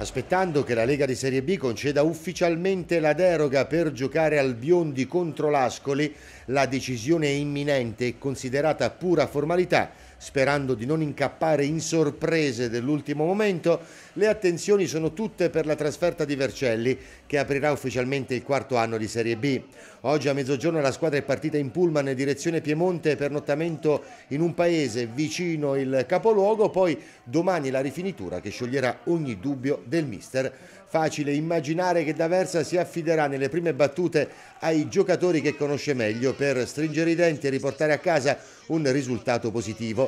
Aspettando che la Lega di Serie B conceda ufficialmente la deroga per giocare al Biondi contro l'Ascoli, la decisione è imminente e considerata pura formalità Sperando di non incappare in sorprese dell'ultimo momento, le attenzioni sono tutte per la trasferta di Vercelli, che aprirà ufficialmente il quarto anno di Serie B. Oggi a mezzogiorno la squadra è partita in pullman in direzione Piemonte per nottamento in un paese vicino il capoluogo, poi domani la rifinitura che scioglierà ogni dubbio del mister. Facile immaginare che D'Aversa si affiderà nelle prime battute ai giocatori che conosce meglio per stringere i denti e riportare a casa un risultato positivo.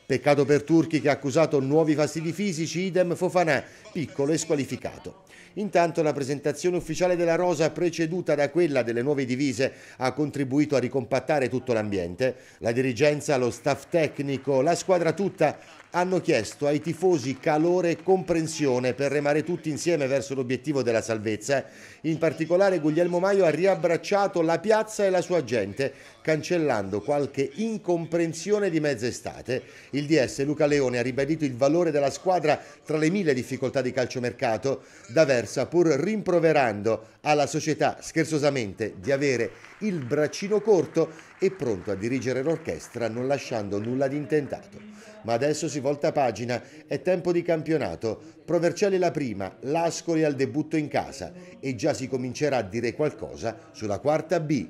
Peccato per Turchi che ha accusato nuovi fastidi fisici, idem Fofanà, piccolo e squalificato. Intanto la presentazione ufficiale della rosa, preceduta da quella delle nuove divise, ha contribuito a ricompattare tutto l'ambiente. La dirigenza, lo staff tecnico, la squadra tutta hanno chiesto ai tifosi calore e comprensione per remare tutti insieme verso l'obiettivo della salvezza. In particolare Guglielmo Maio ha riabbracciato la piazza e la sua gente, cancellando qualche incomprensione di mezza estate. Il DS Luca Leone ha ribadito il valore della squadra tra le mille difficoltà di calciomercato. D'Aversa, pur rimproverando alla società scherzosamente di avere il braccino corto, è pronto a dirigere l'orchestra non lasciando nulla di intentato. Ma adesso si volta pagina, è tempo di campionato. Provercelli la prima, l'Ascoli al debutto in casa e già si comincerà a dire qualcosa sulla quarta B.